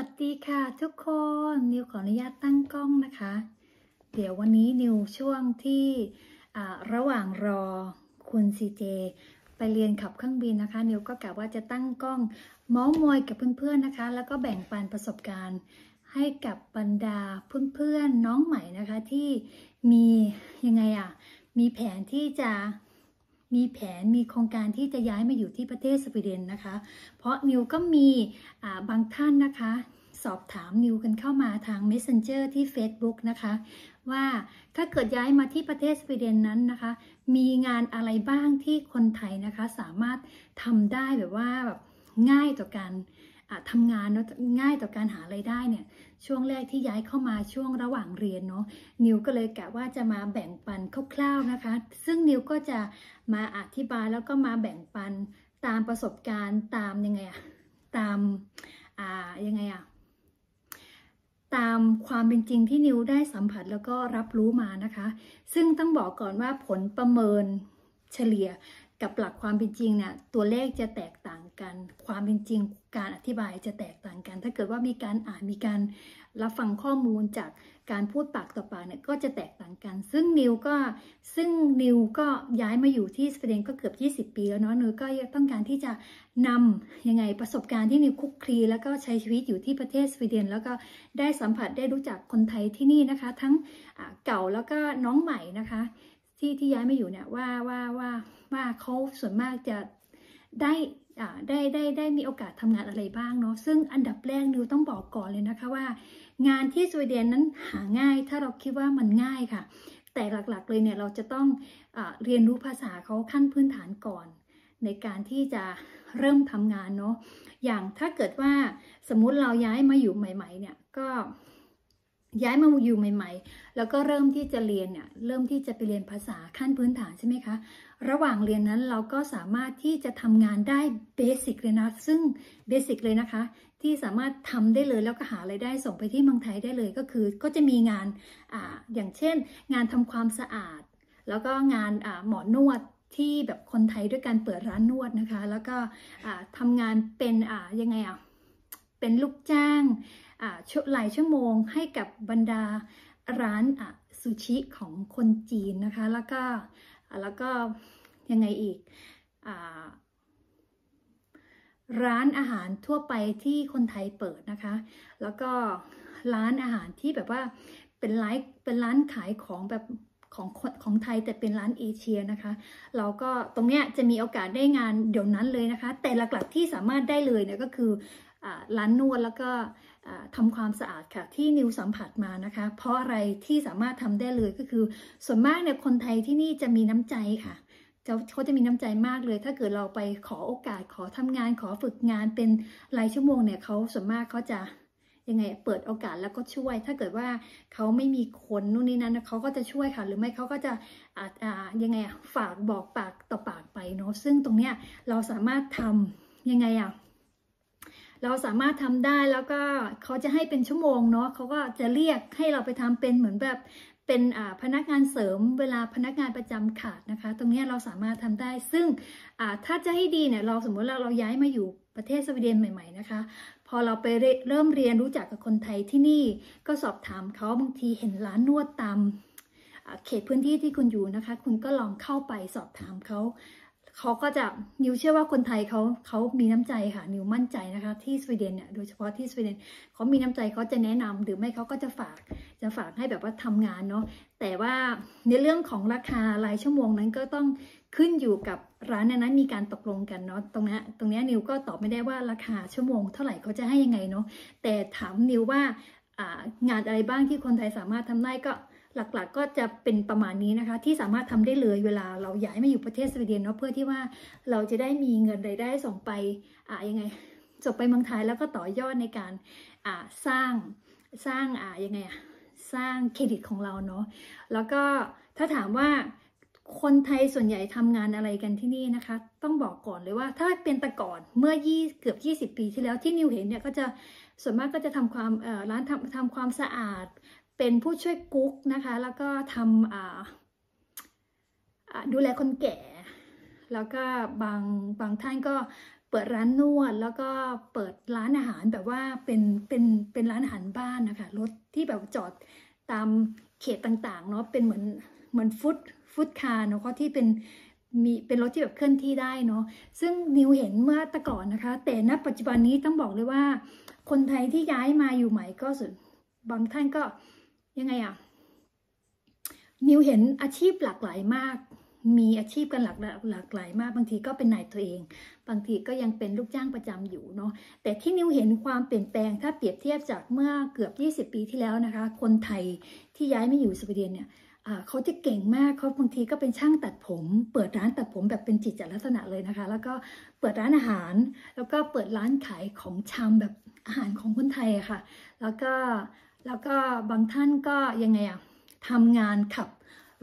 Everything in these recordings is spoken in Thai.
วัสดีค่ะทุกคนนิวขออนุญาตตั้งกล้องนะคะ เดี๋ยววันนี้นิวช่วงที่อ่าระหว่างรอคุณซีเจไปเรียนขับเครื่องบินนะคะ นิวก็กะว่าจะตั้งกล้องเมาส์มอยกับเพื่อนๆนะคะ แล้วก็แบ่งปันประสบการณ์ให้กับบรรดาเพื่อนๆน้องใหม่นะคะที่มียังไงอะมีแผนที่จะ มีแผนมีโครงการที่จะย้ายมาอยู่ที่ประเทศสวีเดนนะคะ เพราะนิวก็มีบางท่านนะคะ สอบถามนิวกันเข้ามาทาง Messenger ที่ Facebook นะคะ ว่าถ้าเกิดย้ายมาที่ประเทศสวีเดนนั้นนะคะ มีงานอะไรบ้างที่คนไทยนะคะสามารถทำได้แบบว่าแบบง่ายต่อการ ทำงานเนาะง่ายต่อการหาไรายได้เนี่ยช่วงแรกที่ย้ายเข้ามาช่วงระหว่างเรียนเนาะนิวก็เลยกะว่าจะมาแบ่งปันคร่าวๆนะคะ ซึ่งนิวก็จะมาอธิบายแล้วก็มาแบ่งปันตามประสบการณ์ตามยังไงอะตามอ่ายังไงอะตามความเป็นจริงที่นิวได้สัมผัสแล้วก็รับรู้มานะคะ ซึ่งต้องบอกก่อนว่าผลประเมินเฉลี่ย กับหลักความเป็นจริงเนี่ยตัวเลขจะแตกต่างกัน ความเป็นจริงการอธิบายจะแตกต่างกัน ถ้าเกิดว่ามีการอ่านมีการรับฟังข้อมูลจากการพูดปากต่อปากเนี่ยก็จะแตกต่างกัน ซึ่งนิวก็ซึ่งนิวก็ย้ายมาอยู่ที่สเดนก็เกือบ 20 ปีแล้วเนาะนิวก็ต้องการที่จะนำยังไงประสบการณ์ที่นิวคุกคลีแล้วก็ใช้ชีวิตอยู่ที่ประเทศสวีเดน แล้วก็ได้สัมผัสได้รู้จักคนไทยที่นี่นะคะ ทั้งเก่าแล้วก็น้องใหม่นะคะ ที่ที่ย้ายมาอยู่เนี่ยว่าว่าว่าว่าเขาส่วนมากจะได้อ่าได้ได้ได้มีโอกาสทำงานอะไรบ้างเนาะซึ่งอันดับแรกนิวต้องบอกก่อนเลยนะคะว่า งานที่สวีเดนนั้นหาง่าย ถ้าเราคิดว่ามันง่ายค่ะ แต่หลักๆเลยเนี่ยเราจะต้องอาเรียนรู้ภาษาเขาขั้นพื้นฐานก่อน ในการที่จะเริ่มทำงานเนาะอย่างถ้าเกิดว่าสมมุติเราย้ายมาอยู่ใหม่ ๆ เนี่ยก็ ย้ายมาอยู่ใหม่ ๆ แล้วก็เริ่มที่จะเรียนเนี่ยเริ่มที่จะไปเรียนภาษาขั้นพื้นฐานใช่ไหมคะ ระหว่างเรียนนั้นเราก็สามารถที่จะทำงานได้เบสิกเลยนะ ซึ่งเบสิกเลยนะคะ ที่สามารถทำได้เลยแล้วก็หาไรายได้ส่งไปที่เมืองไทยได้เลยก็คือ ก็จะมีงานอ่าอย่างเช่น งานทำความสะอาด แล้วก็งานอ่าหมอนวดที่แบบคนไทยด้วยการเปิดร้านนวดนะคะ แล้วก็อ่าทำงานเป็นอ่ายังไงอะเป็นลูกจ้าง หลายชั่วโมงให้กับบรรดาร้านซูชิของคนจีนนะคะ แล้วก็แล้วก็ยังไงอีกอร้านอาหารทั่วไปที่คนไทยเปิดนะคะ แล้วก็ร้านอาหารที่แบบว่าเป็นร้านเป็นร้านขายของแบบของของไทยแต่เป็นร้านเอเชียนะคะ เราก็ตรงเนี้ยจะมีโอกาสได้งานเดี๋ยวนั้นเลยนะคะ แต่หลักๆที่สามารถได้เลยเนี่ยก็คืออร้านนวดแล้วก็ ทำความสะอาดค่ะที่นิวสัมผัสมานะคะ เพราะอะไรที่สามารถทำได้เลยก็คือ ส่วนมากเนี่ยคนไทยที่นี่จะมีน้ำใจค่ะเขาจะมีน้ำใจมากเลย ถ้าเกิดเราไปขอโอกาสขอทำงาน ขอฝึกงานเป็นรายชั่วโมงเนี่ยเขาส่วนมากเขาจะยังไงเปิดโอกาสแล้วก็ช่วย ถ้าเกิดว่าเขาไม่มีคนนู่นนี่นั่นเขาก็จะช่วยค่ะ หรือไม่เขาก็จะอาจอ่ายังไงฝากบอกปากต่อปากไปเนาะซึ่งตรงเนี้ยเราสามารถทำยังไงอะ เราสามารถทำได้แล้วก็เขาจะให้เป็นชั่วโมงเนาะเขาก็จะเรียกให้เราไปทำเป็นเหมือนแบบเป็นพนักงานเสริมเวลาพนักงานประจำขาดนะคะ ตรงนี้เราสามารถทำได้ ซึ่งถ้าจะให้ดีเนี่ยเราสมมติเราเราย้ายมาอยู่ประเทศสวีเดนใหม่ ๆ นะคะ พอเราไปเริ่มเรียนรู้จักกับคนไทยที่นี่ก็สอบถามเขาบางทีเห็นร้านนวดตามเขตพื้นที่ที่คุณอยู่นะคะ คุณก็ลองเข้าไปสอบถามเขา เขาก็จะนิวเชื่อว่าคนไทยเขาเขามีน้ำใจค่ะ นิวมั่นใจนะคะ ที่สวีเดนเนี่ยโดยเฉพาะที่สวีเดนเขามีน้ำใจเขาจะแนะนำหรือไม่เขาก็จะฝากจะฝากให้แบบว่าทำงานเนาะแต่ว่าในเรื่องของราคารายชั่วโมงนั้นก็ต้องขึ้นอยู่กับร้านนั้นมีการตกลงกันเนาะตรงนี้ตรงนี้นิวก็ตอบไม่ได้ว่าราคาชั่วโมงเท่าไหร่เขาจะให้ยังไงเนาะแต่ถามนิวว่าอ่างานอะไรบ้างที่คนไทยสามารถทำได้ก็ หลักๆก็จะเป็นประมาณนี้นะคะ ที่สามารถทำได้เลยเวลาเราย้ายมาอยู่ประเทศสวีเดนเนาะเพื่อที่ว่าเราจะได้มีเงินรายได้ส่งไปอ่ายังไงส่งไปเมืองไทยแล้วก็ต่อยอดในการอ่าสร้างสร้างอ่ายังไงอะสร้างเครดิตของเราเนาะแล้วก็ถ้าถามว่าคนไทยส่วนใหญ่ทำงานอะไรกันที่นี่นะคะ ต้องบอกก่อนเลยว่าถ้าเป็นแต่ก่อนเมื่อยี่เกือบ 20 ปีที่แล้วที่นิวเห็นเนี่ยก็จะส่วนมากก็จะทำความร้านทำทำความสะอาด เป็นผู้ช่วยกุ๊กนะคะ แล้วก็ทำดูแลคนแก่ แล้วก็บางบางท่านก็เปิดร้านนวด แล้วก็เปิดร้านอาหารแบบว่าเป็นเป็นเป็นร้านอาหารบ้านนะคะรถที่แบบจอดตามเขตต่างๆเนาะเป็นเหมือนเหมือนฟุตฟุตคาร์เนาะที่เป็นมีเป็นรถที่แบบเคลื่อนที่ได้เนาะซึ่งนิวเห็นเมื่อต่ก่อนนะคะ แต่ณปัจจุบันนี้ต้องบอกเลยว่า คนไทยที่ย้ายมาอยู่ใหม่ก็ส่วนบางท่านก็ ยังไงอะนิวเห็นอาชีพหลากหลายมาก มีอาชีพกันหลากหลากหลายมาก บางทีก็เป็นนายตัวเอง บางทีก็ยังเป็นลูกจ้างประจำอยู่เนาะ แต่ที่นิวเห็นความเปลี่ยนแปลงถ้าเปรียบเทียบจากเมื่อเกือบ 20 ปีที่แล้วนะคะ คนไทยที่ย้ายมาอยู่สวีเดนเนี่ยเขาจะเก่งมากเขาบางทีก็เป็นช่างตัดผม เปิดร้านตัดผมแบบเป็นจิตจลักษณะเลยนะคะ แล้วก็เปิดร้านอาหาร แล้วก็เปิดร้านขายของชำแบบอาหารของคนไทยอะค่ะ แล้วก็ แล้วก็บางท่านก็ยังไงอะทำงานขับ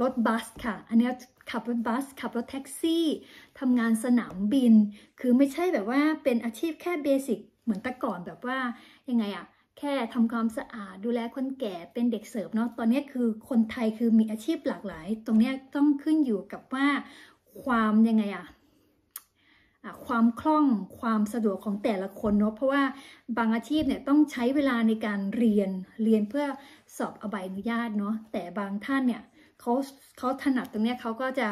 รถบัสค่ะ อันนี้ขับรถบัส ขับรถแท็กซี่ทำงานสนามบิน คือไม่ใช่แบบว่าเป็นอาชีพแค่เบสิกเหมือนแต่ก่อนแบบว่ายังไงอะแค่ทำความสะอาดดูแลคนแก่เป็นเด็กเสิร์ฟเนาะตอนนี้คือคนไทยคือมีอาชีพหลากหลาย ตรงนี้ต้องขึ้นอยู่กับว่าความยังไงอะ ความคล่องความสะดวกของแต่ละคนเนาะเพราะว่าบางอาชีพเนี่ยต้องใช้เวลาในการเรียนเรียนเพื่อสอบอใบอนุญาตเนาะแต่บางท่านเนี่ยเขาเขาถนัดตรงนี้เขาก็จะ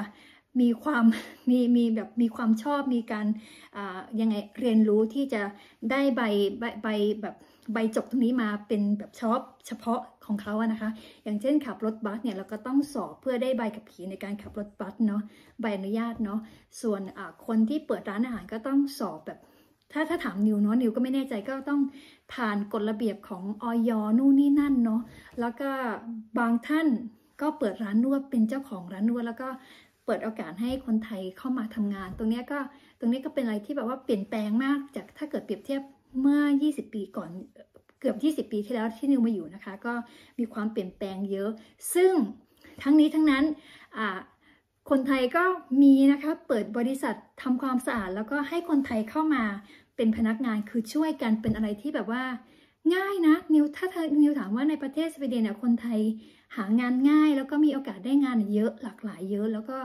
มีความมีมีแบบมีความชอบมีการยังไงเรียนรู้ที่จะได้ใบใบใบแบบใบจบตรงนี้มาเป็นแบบชอบเฉพาะของเขาอะนะคะ อย่างเช่นขับรถบัสเนี่ยเราก็ต้องสอบเพื่อได้ใบขับขี่ในการขับรถบัสเนาะใบอนุญาตเนาะส่วนคนที่เปิดร้านอาหารก็ต้องสอบแบบถ้าถ้าถามนิวเนาะนิวก็ไม่แน่ใจก็ต้องผ่านกฎระเบียบของออยนู่นนี่นั่นเนาะแล้วก็บางท่านก็เปิดร้านนวดเป็นเจ้าของร้านนวดแล้วก็ เปิดโอกาสให้คนไทยเข้ามาทำงาน ตรงนี้ก็ตรงนี้ก็เป็นอะไรที่แบบว่าเปลี่ยนแปลงมากจากถ้าเกิดเปรียบเทียบเมื่อ 20 ปีก่อนเกือบ 20 ปีที่แล้วที่นิวมาอยู่นะคะ ก็มีความเปลี่ยนแปลงเยอะ ซึ่งทั้งนี้ทั้งนั้นคนไทยก็มีนะคะเปิดบริษัททำความสะอาด แล้วก็ให้คนไทยเข้ามาเป็นพนักงานคือช่วยกันเป็นอะไรที่แบบว่า ง่ายนะนิวถ้านิวถามว่าในประเทศสวีเดนเนี่ยคนไทยหางานง่าย แล้วก็มีโอกาสได้งานเยอะหลากหลายเยอะ แล้วก็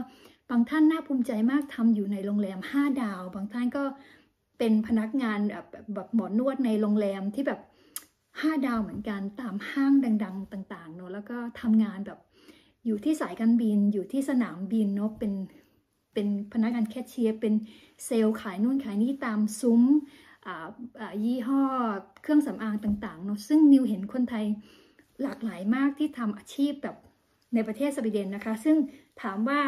บางท่านน่าภูมิใจมากทำอยู่ในโรงแรม 5 ดาว บางท่านก็เป็นพนักงานแบบแบบหมอนวดในโรงแรมที่แบบห้าดาวเหมือนกันตามห้างดัง ๆ ต่างๆเนาะแล้วก็ทำงานแบบอยู่ที่สายการบินอยู่ที่สนามบินเนาะเป็นเป็นพนักงานแคชเชียร์เป็นเซลล์ขายนู่นขายนี่ตามซุ้ม ยี่ห้อเครื่องสำอางต่างๆเนาะซึ่งนิวเห็นคนไทยหลากหลายมากที่ทำอาชีพแบบในประเทศสวีเดนนะคะ ซึ่งถามว่า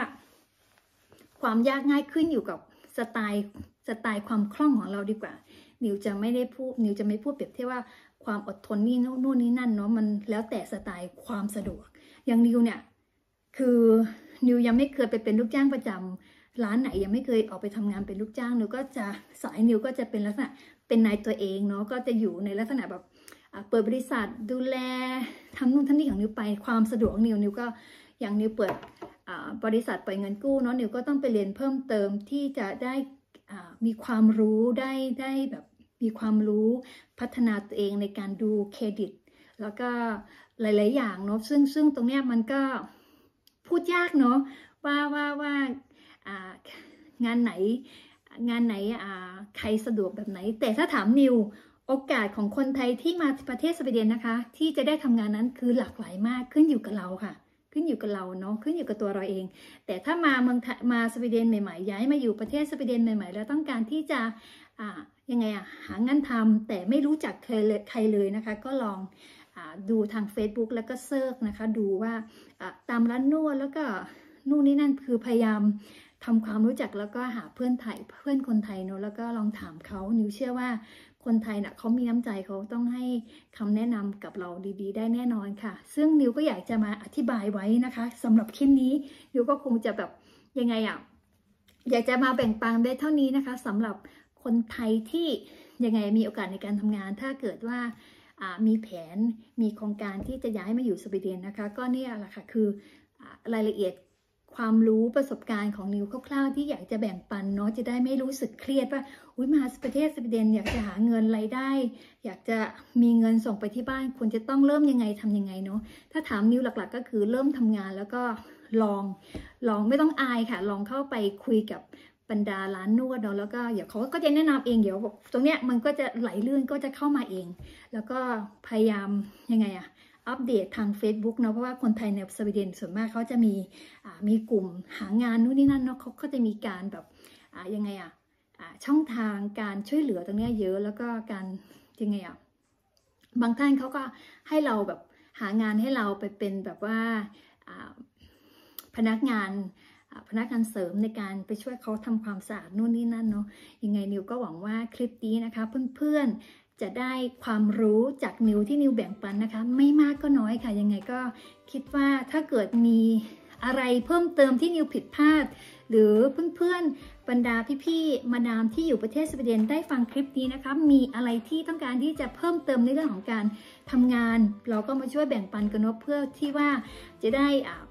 ความยากง่ายขึ้นอยู่กับสไตล์สไตล์ความคล่องของเราดีกว่า นิวจะไม่ได้พูดนิวจะไม่พูดเปรียบเทียบว่าความอดทนนี่นู่นนี่นั่นเนาะมันแล้วแต่สไตล์ความสะดวก อย่างนิวเนี่ยคือนิวยังไม่เคยไปเป็นลูกจ้างประจำ ร้านไหนยังไม่เคยออกไปทำงานเป็นลูกจ้างนิวก็จะสายนิวก็จะเป็นลักษณะเป็นนายตัวเองเนาะก็จะอยู่ในลักษณะแบบเปิดบริษัทดูแลทำนู่นทำนี่ของนิวไปความสะดวกนิวนิวก็อย่างนิวเปิดบริษัทปล่อยเงินกู้เนาะนิวก็ต้องไปเรียนเพิ่มเติมที่จะได้มีความรู้ได้ได้แบบมีความรู้พัฒนาตัวเองในการดูเครดิต แล้วก็หลาย ๆ อย่างเนาะซึ่งซึ่งตรงเนี้ยมันก็พูดยากเนาะว่าว่าว่า งานไหนงานไหนใครสะดวกแบบไหน แต่ถ้าถามนิวโอกาสของคนไทยที่มาประเทศสวีเดนนะคะ ที่จะได้ทำงานนั้นคือหลากหลายมากขึ้นอยู่กับเราค่ะ ขึ้นอยู่กับเราเนาะขึ้นอยู่กับตัวเราเอง แต่ถ้ามาเมืองมาสวีเดนใหม่ๆ ย้ายมาอยู่ประเทศสวีเดนใหม่ๆ แล้วต้องการที่จะยังไงอะหางานทำแต่ไม่รู้จักใครเลยใครเลยนะคะ ก็ลองอดูทาง Facebook แล้วก็เซิร์ชนะคะ ดูว่าตามร้านนวดแล้วก็นู่นนี่นั่นคือพยายาม ทำความรู้จักแล้วก็หาเพื่อนไทยเพื่อนคนไทยเนาะแล้วก็ลองถามเขานิวเชื่อว่าคนไทยนะ่ะเขามีน้ำใจเขาต้องให้คำแนะนำกับเราดีๆ ได้แน่นอนค่ะ ซึ่งนิวก็อยากจะมาอธิบายไว้นะคะสำหรับคลิปนี้นิวก็คงจะแบบยังไงอะ่ะอยากจะมาแบ่งปันได้เท่านี้นะคะสำหรับคนไทยที่ยังไงมีโอกาสในการทำงาน ถ้าเกิดว่ามีแผนมีโครงการที่จะย้ายมาอยู่สวีเดนนะคะ ก็เนี่ยแหละค่ะคือรายละเอียด ความรู้ประสบการณ์ของนิวคร่าวๆที่อยากจะแบ่งปันเนาะจะได้ไม่รู้สึกเครียดว่าอุ้ยมาประเทศสวีเดนอยากจะหาเงินรายได้ อยากจะมีเงินส่งไปที่บ้านควรจะต้องเริ่มยังไงทํำยังไงเนาะถ้าถามนิวหลักๆ ก็คือเริ่มทำงานแล้วก็ลองลองไม่ต้องอายค่ะ ลองเข้าไปคุยกับบรรดาร้านนวดเนาะแล้วก็เดี๋ยวเขาก็จะแนะนำเองเดี๋ยวตรงเนี้ยมันก็จะไหลลื่นก็จะเข้ามาเอง แล้วก็พยายามยังไงอะ อัปเดตทาง Facebook เนาะเพราะว่าคนไทยในสวีเดนส่วนมากเขาจะมีมีกลุ่มหางานนู่นนี่นั่นเนาะเขาก็จะมีการแบบยังไงอะอ่าช่องทางการช่วยเหลือตรงเนี้ยเยอะแล้วก็การยังไงอะบางท่านเขาก็ให้เราแบบหางานให้เราไปเป็นแบบว่าพนักงานพนักงานเสริมในการไปช่วยเขาทำความสะอาดนู่นนี่นั่นเนาะยังไงนิวก็หวังว่าคลิปนี้นะคะ เพื่อนๆ จะได้ความรู้จากนิวที่นิวแบ่งปันนะคะ ไม่มากก็น้อยค่ะ ยังไงก็คิดว่าถ้าเกิดมีอะไรเพิ่มเติมที่นิวผิดพลาด หรือเพื่อนๆบรรดาพี่ๆมาดามที่อยู่ประเทศสวีเดนได้ฟังคลิปนี้นะคะ มีอะไรที่ต้องการที่จะเพิ่มเติมในเรื่องของการทำงาน เราก็มาช่วยแบ่งปันกันเนาะเพื่อที่ว่าจะได้อ่า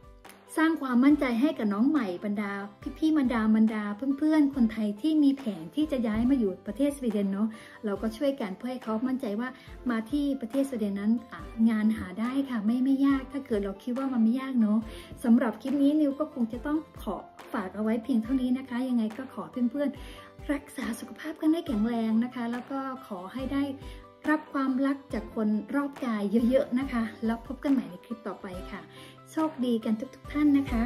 สร้างความมั่นใจให้กับน้องใหม่บรรดา พี่ๆบรรดาบรรดาเพื่อนๆ คนไทยที่มีแผนที่จะย้ายมาอยู่ประเทศสวีเดนเนาะเราก็ช่วยกันเพื่อให้เขามั่นใจว่ามาที่ประเทศสวีเดนนั้นงานหาได้ค่ะไม่ไม่ยาก ถ้าเกิดเราคิดว่ามันไม่ยากเนาะสำหรับคลิปนี้นิวก็คงจะต้องขอฝากเอาไว้เพียงเท่านี้นะคะ ยังไงก็ขอเพื่อนๆ รักษาสุขภาพกันให้แข็งแรงนะคะ แล้วก็ขอให้ได้รับความรักจากคนรอบกายเยอะๆนะคะ แล้วพบกันใหม่ในคลิปต่อไปค่ะ โชคดีกันทุกๆท่านนะคะ